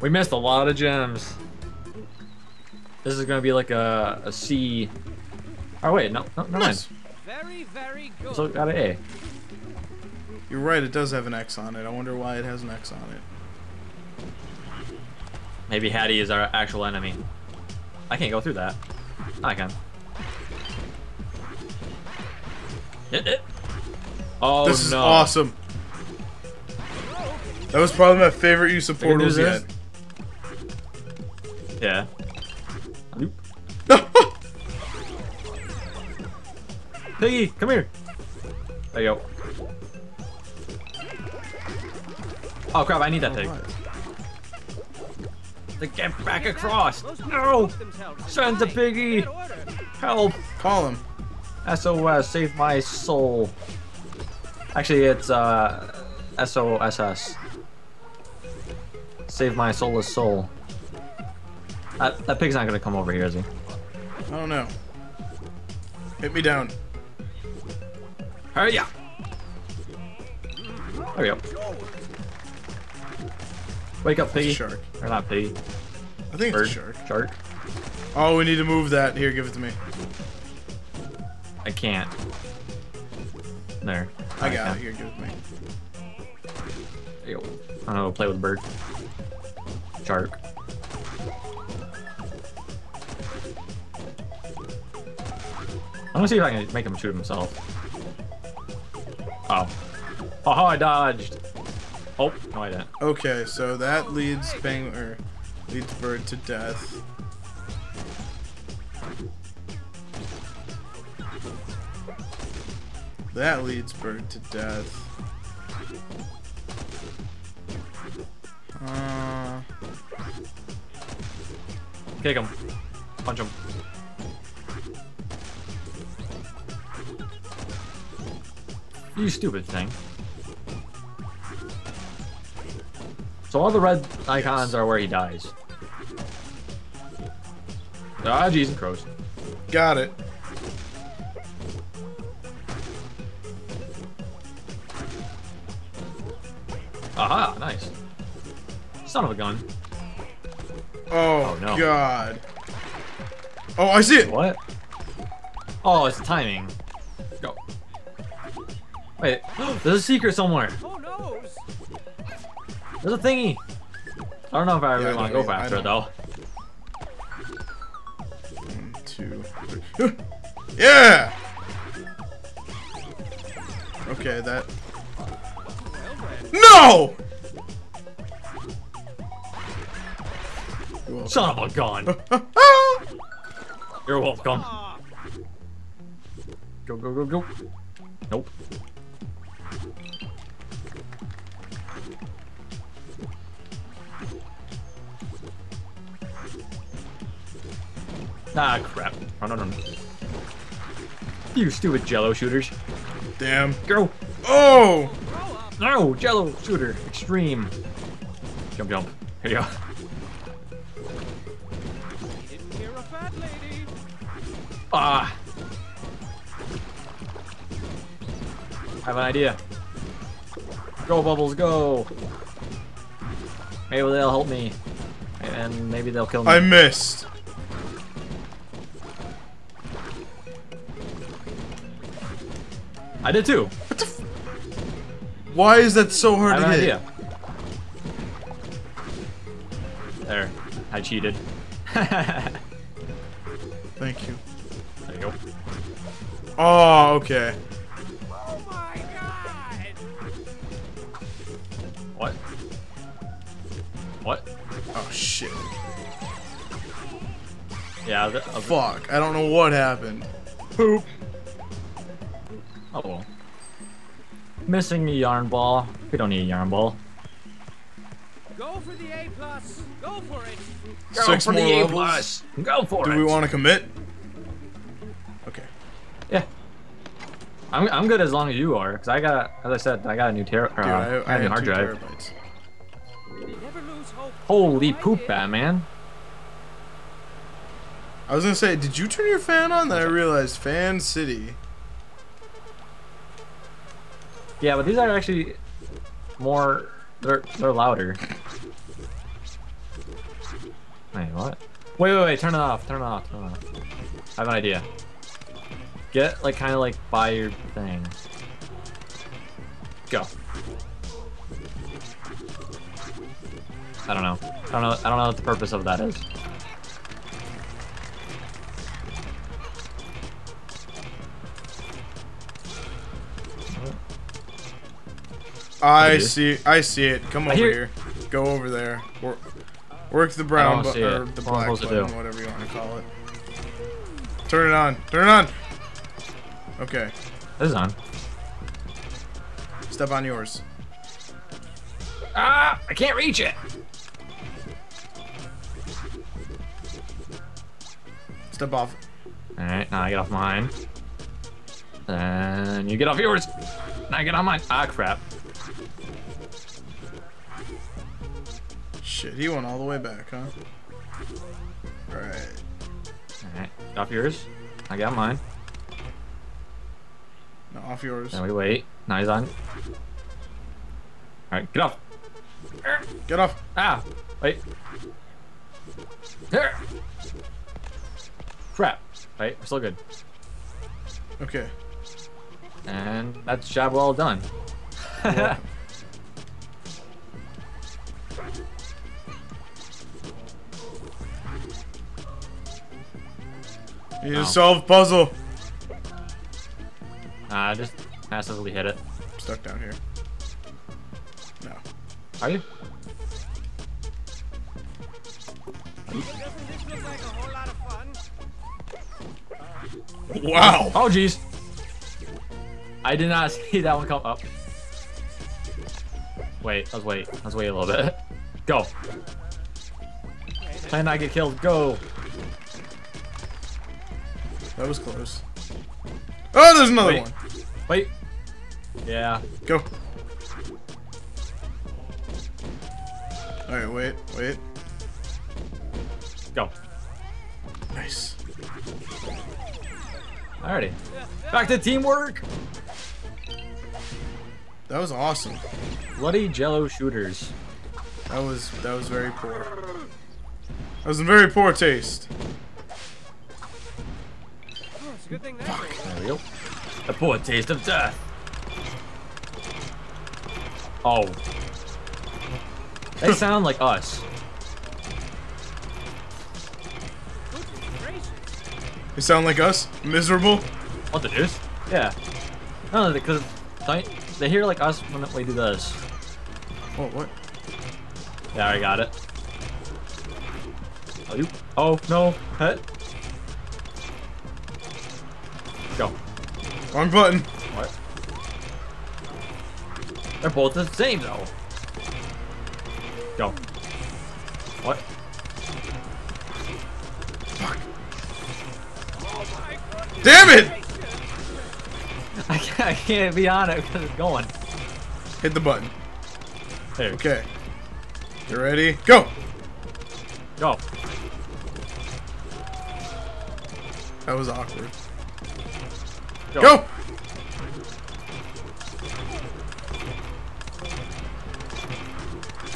We missed a lot of gems. This is gonna be like a, a C. Oh wait, no, no, never mind. Nice. Very, very good. So got an A. You're right, it does have an X on it. I wonder why it has an X on it. Maybe Hatty is our actual enemy. I can't go through that. I can. It, it. Oh this is no! awesome. That was probably my favorite use of portals yet. Is- Yeah. Oop. Piggy, come here. There you go. Oh crap! I need that pig. Alright. To get back across. No! broke themselves. Send the piggy. Help! Call him. SOS, save my soul. Actually, it's uh, SOSS. Save my soulless soul. That, that pig's not gonna come over here, is he? I don't know. Hit me down. Hurry up! There we go. Wake up, piggy. shark. Or not piggy. I think Bird. it's a shark. Shark. Oh, we need to move that. Here, give it to me. I can't. There. I Alright, got yeah. it. Here, give it to me. There you go. I'm gonna go play with bird. Shark. Gonna see if I can make him shoot himself. Oh. Oh, how I dodged. Oh, no, I didn't. Okay, so that leads Bang or leads Bird to death. That leads Bird to death. Uh, Kick him. Punch him. You stupid thing. So all the red icons are where he dies. Ah, jeez and crows. got it. Aha, nice. Son of a gun. Oh, no. God. Oh, I see it. What? Oh, it's timing. Wait, there's a secret somewhere. There's a thingy. I don't know if I really Yeah, want to go faster though. One, two, three. yeah. Okay, that. No. You're. Son of a gun. You're welcome. Go, go, go, go. Nope. Ah, crap. Run, run, run. You stupid jello shooters. Damn. Go! Oh. No! Jello shooter. Extreme. Jump, jump. Here you go. Didn't hear a fat lady. Ah! I have an idea. Go, Bubbles, go! Maybe they'll help me. And maybe they'll kill me. I missed. I did too. What the Why is that so I hard have to an hit? idea. There. I cheated. Thank you. There you go. Oh, okay. Oh my god! What? What? Oh shit. Yeah, the, uh, Fuck. I don't know what happened. poop. Oh well. Missing a yarn ball. We don't need a yarn ball. Go for the A plus. Go for it. Go Six for more the A levels. plus. Go for Do it. we want to commit? Okay. Yeah. I'm, I'm good as long as you are, because I got, as I said, I got a new ter- uh, Dude, I, I I have a new hard drive. terabytes. Never lose hope. Holy Try poop, it. Batman. I was gonna say, did you turn your fan on? Then I realized Fan City. Yeah, but these are actually more, they're, they're louder. Wait, what? Wait, wait, wait, turn it off, turn it off, turn it off. I have an idea. Get, like, kind of like by your thing. Go. I don't know. I don't know. I don't know what the purpose of that is. I do. see. I see it. Come I over hear- here. Go over there. Work, work the brown don't button or the What am I black button, whatever you want to call it. Turn it on. Turn it on. Okay. This is on. Step on yours. Ah! I can't reach it! Step off. Alright, now I get off mine. Then you get off yours. Now I get on mine. Ah, crap. Shit, he went all the way back, huh? Alright. Alright, off yours. I got mine. Now off yours. Then we wait. Now he's on. Alright, get off. Get off. Ah! Wait. Here. Crap. Wait, we're still good. Okay. And that's job well done. You Oh. solve puzzle. uh, just passively hit it. I'm stuck down here. No. Are you? Doesn't this look like a whole lot of fun? Wow. Oh, jeez. I did not see that one come up. Wait, let's wait. Let's wait a little bit. Go. Try not get killed. Go. That was close. Oh, there's another Wait. one. Wait. Yeah. Go. Alright, wait, wait. Go. Nice. Alrighty. Back to teamwork. That was awesome. Bloody Jello shooters. That was that was very poor. That was in very poor taste. A good thing that worked. There we go. A poor taste of death. Oh. They sound like us. They sound like us? Miserable? What the deuce? Yeah. No, because don't they hear like us when we do this. Oh, what? Yeah, I got it. Oh, you. Oh no. Hit. Wrong button. What? They're both the same though. Go. What? Damn it! I can't, I can't be on it because it's going. Hit the button. There. Okay. You ready? Go! Go. That was awkward. Go. Go!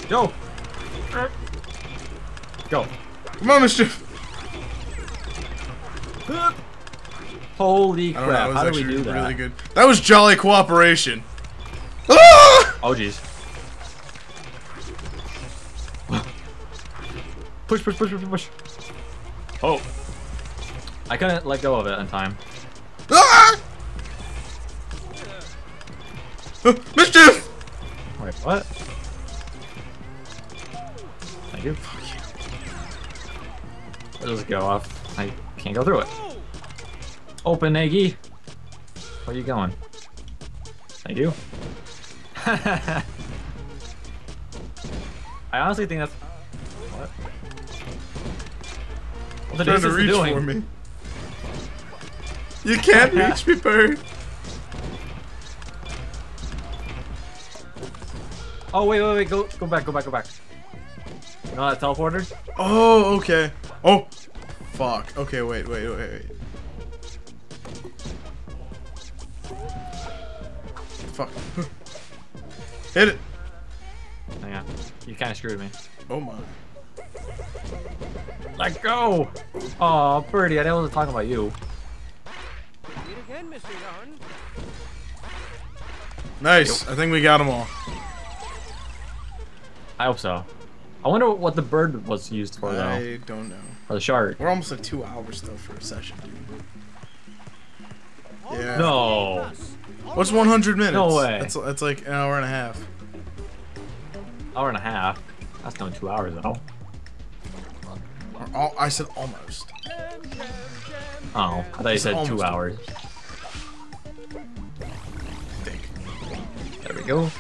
Go. Go. Come on, Mischief! Holy know, crap! that was How do we actually do that? really good. That was jolly cooperation. Ah! Oh jeez. push, push, push, push, push. Oh. I couldn't let go of it in time. Ah! Mischief! Wait, what? Thank you. Does it go off? I can't go through it. Open, Eggy. Where are you going? Thank you. I honestly think that's. What? What the Trying deuce to is reach doing? for me. You can't reach me, bird. Oh wait, wait, wait! Go, go back, go back, go back. You know that teleporter? Oh, okay. Oh, fuck. Okay, wait, wait, wait, wait. Fuck. Hit it. Hang on. You kind of screwed me. Oh my. Let go! Aw, Birdie, I didn't want to talk about you. Meet again, Mr. Yarn. Nice. I think we got them all. I hope so. I wonder what the bird was used for, though. I don't know. Or the shark. We're almost at two hours though for a session. dude. Yeah. No. What's 100 minutes? No way. That's, that's like an hour and a half. Hour and a half. That's not two hours, though. Or al- I said almost. Oh, I thought you said two two. hours. Think. There we go.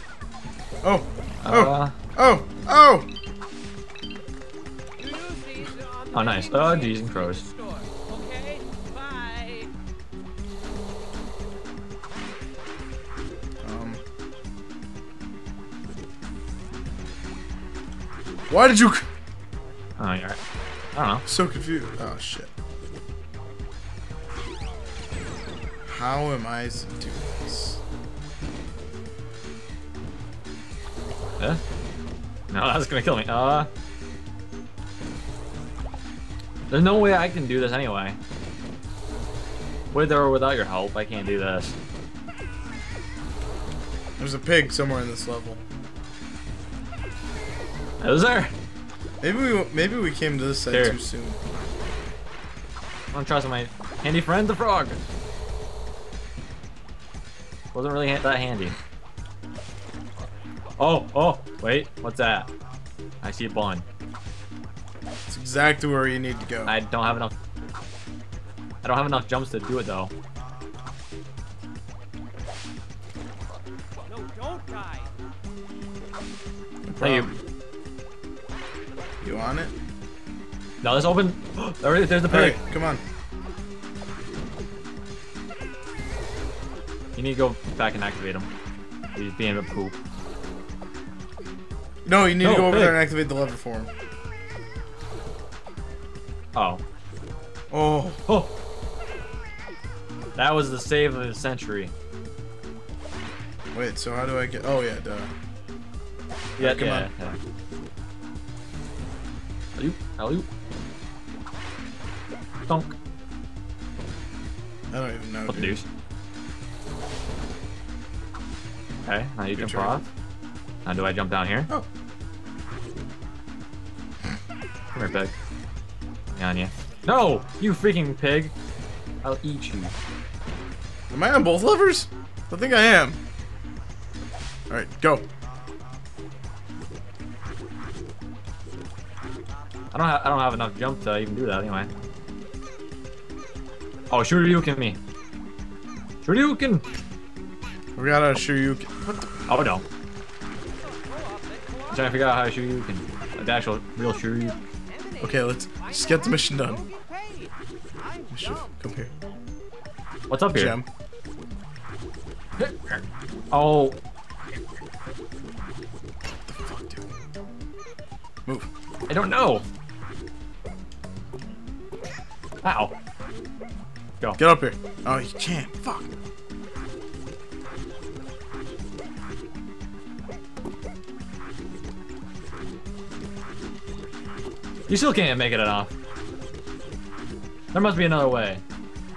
Oh. Oh. Uh, Oh. Oh. You use these on the Oh, nice. Oh, geez, and crows. Okay? Um. Why did you? oh, you're right. I don't know. So confused. Oh shit. How am I to do this? Yeah? No, that's gonna kill me. Uh. There's no way I can do this anyway. With or without your help, I can't do this. There's a pig somewhere in this level. Is there? Maybe we maybe we came to this side Here. too soon. I don't trust my handy friend, the frog. Wasn't really ha that handy. Oh, oh, wait, what's that? I see a bond. It's exactly where you need to go. I don't have enough. I don't have enough jumps to do it though. No, don't die. No Thank you. You on it? No, let's open. there, there's the pig. Hey, come on. You need to go back and activate him. He's being a poop. No, you need No, to go over pig. there and activate the lever for him. Oh. Oh, Oh. That was the save of the century. wait. So how do I get? Oh yeah, duh. Yeah, come yeah. on. yeah. Alley-oop, alley-oop. Dunk. I don't even know. What the dude. deuce? Okay, now you Good jump turn. Now do I jump down here? Oh, Come here, pig. On you. No! You freaking pig! I'll eat you. am I on both levers? I think I am. All right, go. I don't have I don't have enough jump to even do that anyway. Oh, Shoryuken me. Shoryuken! We got a Shoryuken. What the? Oh no. Go off that I'm trying to figure out how to Shoryuken. Like the actual real you. Okay, let's just get the mission done. Don't get paid. I'm Mischief, dumb. come here. What's up here? Gem. Oh, Fuck, dude. Move. I don't know. Ow. Go. Get up here. Oh, you can't. Fuck. You still can't make it enough. There must be another way.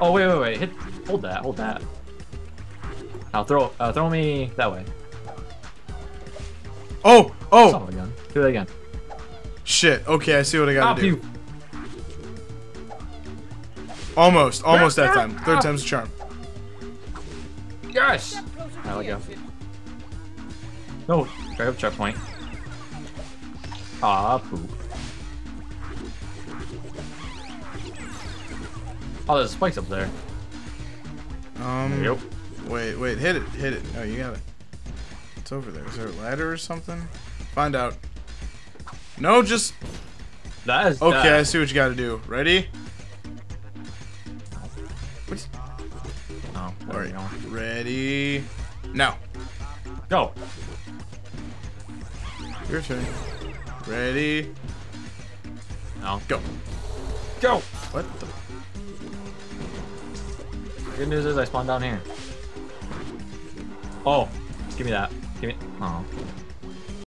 Oh wait, wait, wait. Hit. Hold that. Hold that. Now throw. Uh, throw me that way. Oh, oh, of a gun. Do that again. shit. Okay, I see what I gotta Stop do. you. Almost, almost that time. Third time's a charm. Yes. Step closer There we go. exit. No. Grab up checkpoint. Ah, poop. Oh, there's spikes up there. Um, you go. wait, wait, hit it, hit it. Oh, you got it. It's over there. Is there a ladder or something? Find out. No, just That is. okay. I see what you got to do. Ready? What's, Oh, all there we right. go. Ready? Now. Go. Your turn. Ready? No. Go. Go. What the? Good news is I spawned down here. Oh, give me that. Give me. Oh.